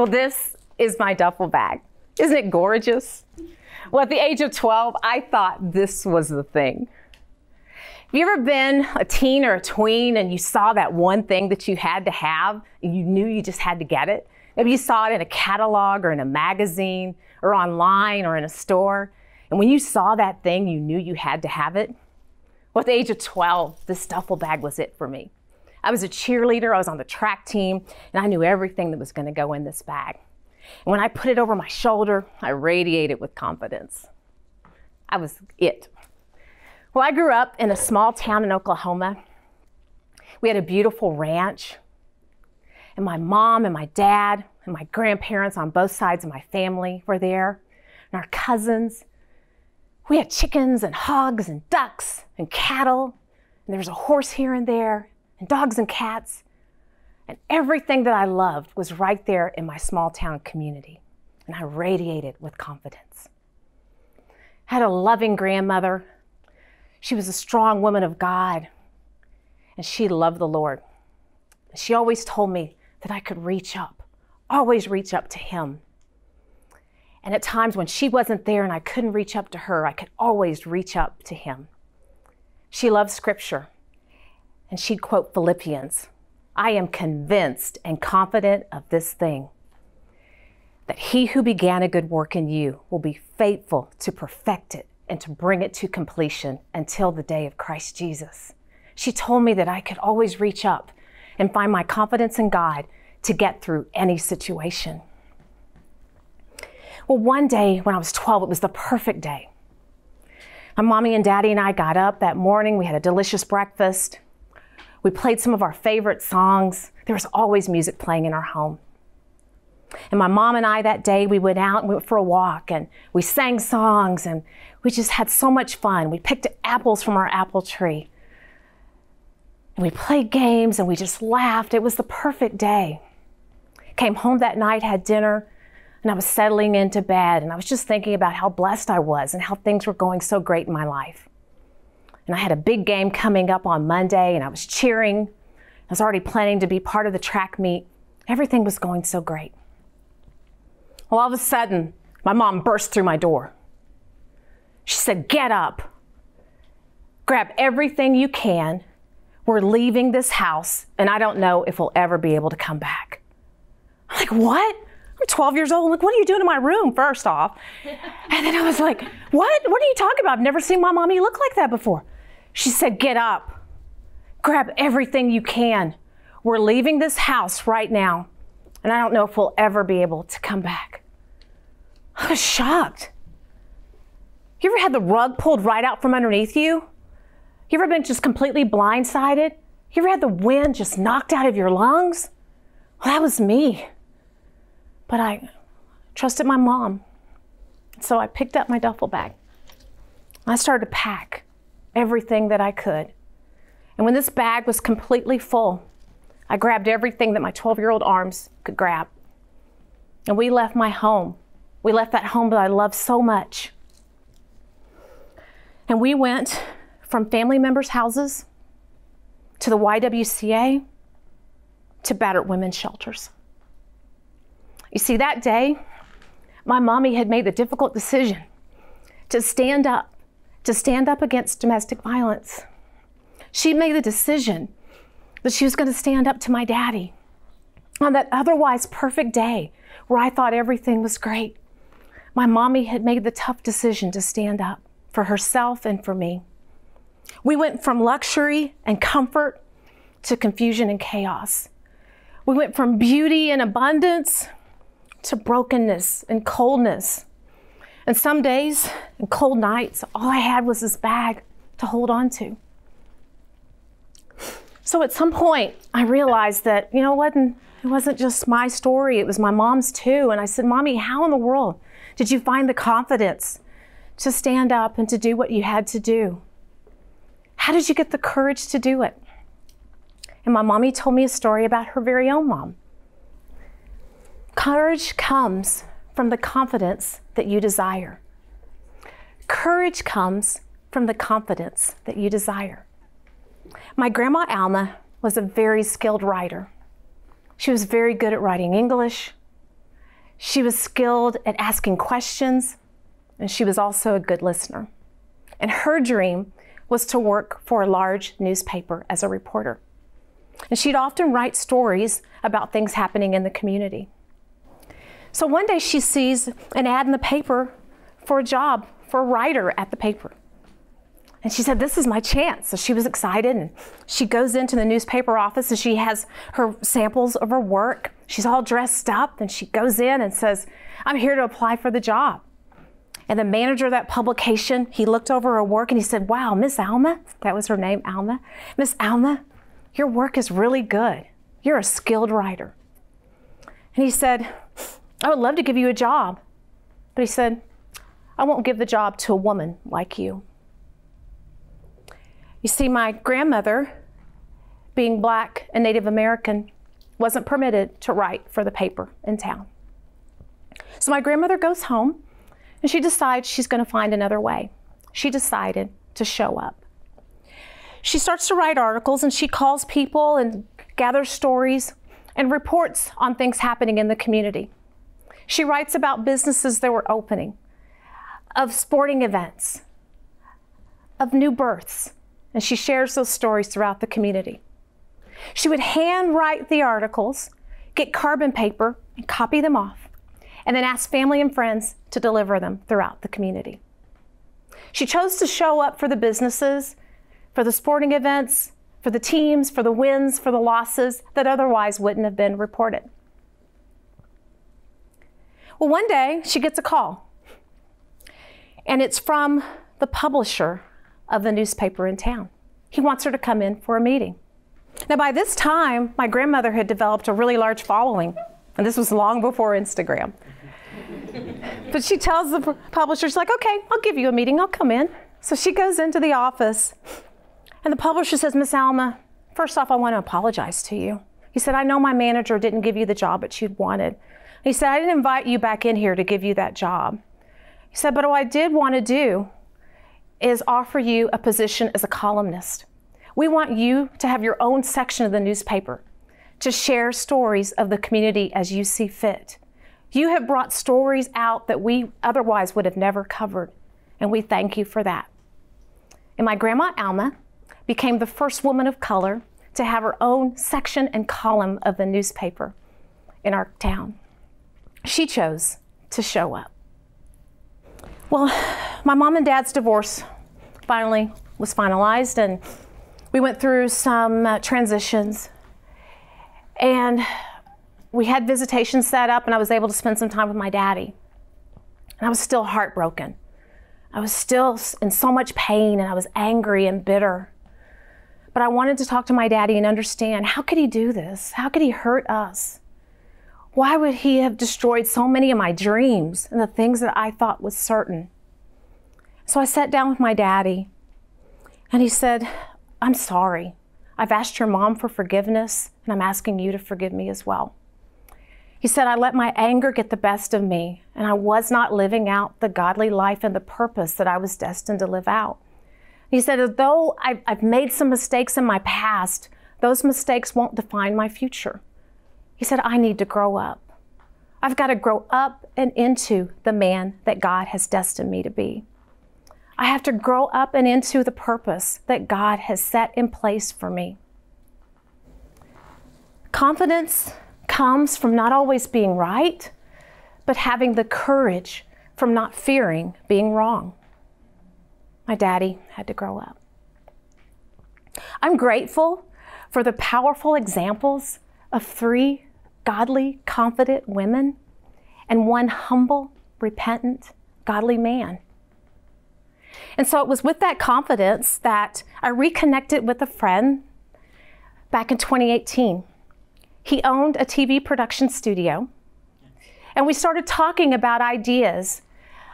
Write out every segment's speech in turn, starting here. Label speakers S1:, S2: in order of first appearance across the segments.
S1: Well, this is my duffel bag. Isn't it gorgeous? Well, at the age of 12, I thought this was the thing. Have you ever been a teen or a tween and you saw that one thing that you had to have and you knew you just had to get it? Maybe you saw it in a catalog or in a magazine or online or in a store. And when you saw that thing, you knew you had to have it. Well, at the age of 12, this duffel bag was it for me. I was a cheerleader, I was on the track team, and I knew everything that was going to go in this bag. And when I put it over my shoulder, I radiated with confidence. I was it. Well, I grew up in a small town in Oklahoma. We had a beautiful ranch. And my mom and my dad and my grandparents on both sides of my family were there, and our cousins. We had chickens and hogs and ducks and cattle, and there was a horse here and there, and dogs and cats. And everything that I loved was right there in my small town community. And I radiated with confidence. I had a loving grandmother. She was a strong woman of God, and she loved the Lord. She always told me that I could reach up, always reach up to Him. And at times when she wasn't there and I couldn't reach up to her, I could always reach up to Him. She loved Scripture and she'd quote Philippians I am convinced and confident of this thing that he who began a good work in you will be faithful to perfect it and to bring it to completion until the day of Christ Jesus. She told me that I could always reach up and find my confidence in God to get through any situation. Well, one day when I was 12, it was the perfect day. My mommy and daddy and I got up that morning. We had a delicious breakfast. We played some of our favorite songs. There was always music playing in our home. And my mom and I that day, we went out and we went for a walk and we sang songs and we just had so much fun. We picked apples from our apple tree. And we played games and we just laughed. It was the perfect day. Came home that night, had dinner, and I was settling into bed and I was just thinking about how blessed I was and how things were going so great in my life. And I had a big game coming up on Monday, and I was cheering. I was already planning to be part of the track meet. Everything was going so great. Well, all of a sudden, my mom burst through my door. She said, Get up, grab everything you can. We're leaving this house, and I don't know if we'll ever be able to come back. I'm like, What? I'm 12 years old. I'm like, what are you doing in my room, first off? And then I was like, what? What are you talking about? I've never seen my mommy look like that before. She said, Get up, grab everything you can. We're leaving this house right now, and I don't know if we'll ever be able to come back. I was shocked. You ever had the rug pulled right out from underneath you? You ever been just completely blindsided? You ever had the wind just knocked out of your lungs? Well, that was me. But I trusted my mom. So I picked up my duffel bag. I started to pack everything that I could. And when this bag was completely full, I grabbed everything that my 12 year old arms could grab. And we left my home. We left that home that I loved so much. And we went from family members' houses to the YWCA to battered women's shelters. You see, that day, my mommy had made the difficult decision to stand up to stand up against domestic violence. She made the decision that she was going to stand up to my daddy on that otherwise perfect day where I thought everything was great. My mommy had made the tough decision to stand up for herself and for me. We went from luxury and comfort to confusion and chaos. We went from beauty and abundance to brokenness and coldness and some days and cold nights, all I had was this bag to hold on to. So at some point, I realized that, you know, what? it wasn't just my story, it was my mom's too. And I said, Mommy, how in the world did you find the confidence to stand up and to do what you had to do? How did you get the courage to do it? And my mommy told me a story about her very own mom. Courage comes from the confidence that you desire. Courage comes from the confidence that you desire. My grandma Alma was a very skilled writer. She was very good at writing English. She was skilled at asking questions, and she was also a good listener. And her dream was to work for a large newspaper as a reporter. And she'd often write stories about things happening in the community. So one day she sees an ad in the paper for a job for a writer at the paper. And she said, This is my chance. So she was excited and she goes into the newspaper office and she has her samples of her work. She's all dressed up and she goes in and says, I'm here to apply for the job. And the manager of that publication, he looked over her work and he said, Wow, Miss Alma, that was her name, Alma. Miss Alma, your work is really good. You're a skilled writer. And he said, I would love to give you a job. But he said, I won't give the job to a woman like you. You see, my grandmother, being black and Native American, wasn't permitted to write for the paper in town. So my grandmother goes home and she decides she's going to find another way. She decided to show up. She starts to write articles and she calls people and gathers stories and reports on things happening in the community. She writes about businesses that were opening, of sporting events, of new births, and she shares those stories throughout the community. She would handwrite the articles, get carbon paper, and copy them off, and then ask family and friends to deliver them throughout the community. She chose to show up for the businesses, for the sporting events, for the teams, for the wins, for the losses that otherwise wouldn't have been reported. Well, one day she gets a call, and it's from the publisher of the newspaper in town. He wants her to come in for a meeting. Now, by this time, my grandmother had developed a really large following, and this was long before Instagram. but she tells the publisher, she's like, okay, I'll give you a meeting, I'll come in. So she goes into the office, and the publisher says, Miss Alma, first off, I want to apologize to you. He said, I know my manager didn't give you the job that you wanted. He said, I didn't invite you back in here to give you that job. He said, but what I did want to do is offer you a position as a columnist. We want you to have your own section of the newspaper to share stories of the community as you see fit. You have brought stories out that we otherwise would have never covered, and we thank you for that. And my grandma Alma became the first woman of color to have her own section and column of the newspaper in our town. She chose to show up. Well, my mom and dad's divorce finally was finalized, and we went through some uh, transitions. And we had visitation set up, and I was able to spend some time with my daddy. And I was still heartbroken. I was still in so much pain, and I was angry and bitter. But I wanted to talk to my daddy and understand how could he do this? How could he hurt us? Why would he have destroyed so many of my dreams and the things that I thought was certain? So I sat down with my daddy and he said, I'm sorry. I've asked your mom for forgiveness and I'm asking you to forgive me as well. He said, I let my anger get the best of me and I was not living out the godly life and the purpose that I was destined to live out. He said, though I've made some mistakes in my past, those mistakes won't define my future. He said, I need to grow up. I've got to grow up and into the man that God has destined me to be. I have to grow up and into the purpose that God has set in place for me. Confidence comes from not always being right, but having the courage from not fearing being wrong. My daddy had to grow up. I'm grateful for the powerful examples of three godly, confident women and one humble, repentant, godly man. And so it was with that confidence that I reconnected with a friend back in 2018. He owned a TV production studio, and we started talking about ideas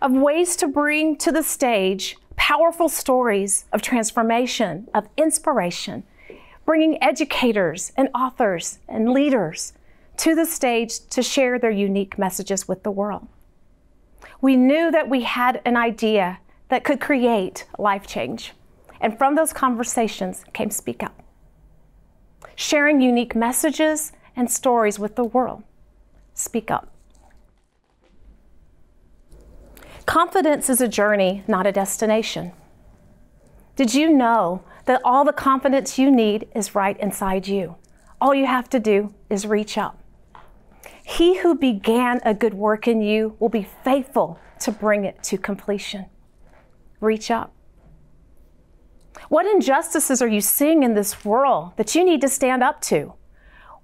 S1: of ways to bring to the stage powerful stories of transformation, of inspiration, bringing educators and authors and leaders to the stage to share their unique messages with the world. We knew that we had an idea that could create life change. And from those conversations came Speak Up, sharing unique messages and stories with the world. Speak Up. Confidence is a journey, not a destination. Did you know that all the confidence you need is right inside you? All you have to do is reach up. He who began a good work in you will be faithful to bring it to completion. Reach up. What injustices are you seeing in this world that you need to stand up to?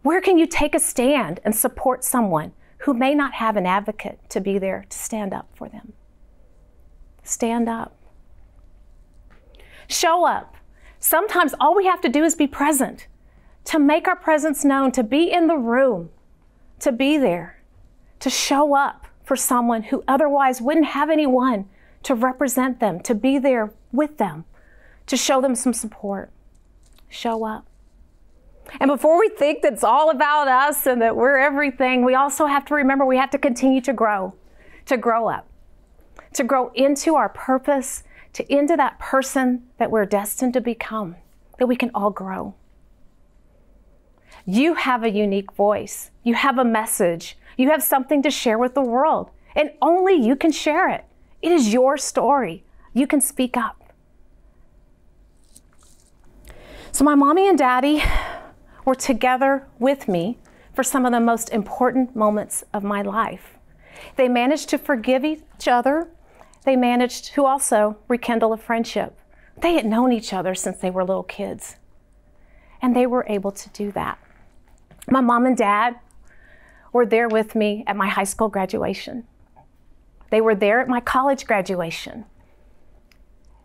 S1: Where can you take a stand and support someone who may not have an advocate to be there to stand up for them? Stand up. Show up. Sometimes all we have to do is be present, to make our presence known, to be in the room, to be there, to show up for someone who otherwise wouldn't have anyone to represent them, to be there with them, to show them some support. Show up. And before we think that it's all about us and that we're everything, we also have to remember we have to continue to grow, to grow up, to grow into our purpose, to into that person that we're destined to become, that we can all grow. You have a unique voice. You have a message. You have something to share with the world, and only you can share it. It is your story. You can speak up. So, my mommy and daddy were together with me for some of the most important moments of my life. They managed to forgive each other. They managed to also rekindle a friendship. They had known each other since they were little kids, and they were able to do that. My mom and dad were there with me at my high school graduation. They were there at my college graduation.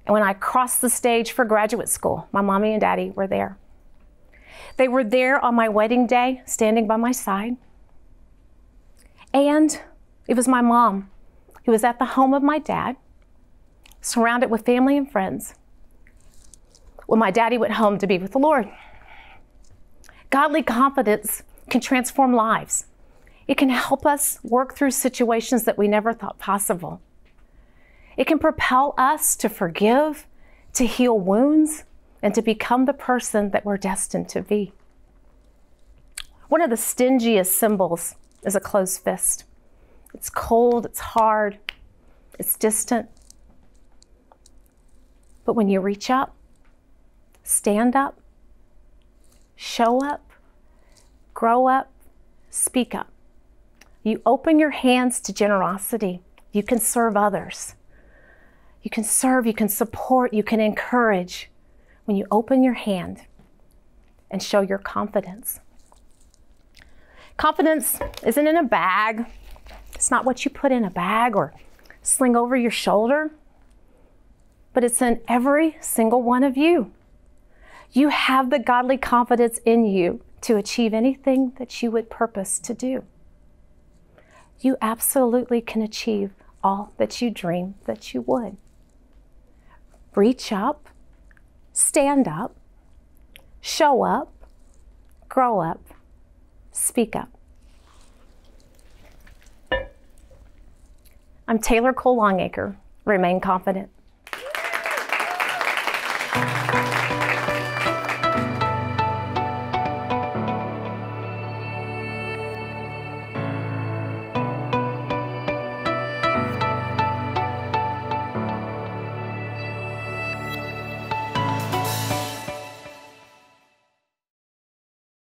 S1: And when I crossed the stage for graduate school, my mommy and daddy were there. They were there on my wedding day, standing by my side. And it was my mom who was at the home of my dad, surrounded with family and friends, when my daddy went home to be with the Lord. Godly confidence can transform lives. It can help us work through situations that we never thought possible. It can propel us to forgive, to heal wounds, and to become the person that we're destined to be. One of the stingiest symbols is a closed fist. It's cold, it's hard, it's distant. But when you reach up, stand up, show up, grow up, speak up. You open your hands to generosity. You can serve others. You can serve, you can support, you can encourage when you open your hand and show your confidence. Confidence isn't in a bag. It's not what you put in a bag or sling over your shoulder, but it's in every single one of you. You have the godly confidence in you to achieve anything that you would purpose to do you absolutely can achieve all that you dream that you would. Reach up, stand up, show up, grow up, speak up. I'm Taylor Cole Longacre. Remain confident.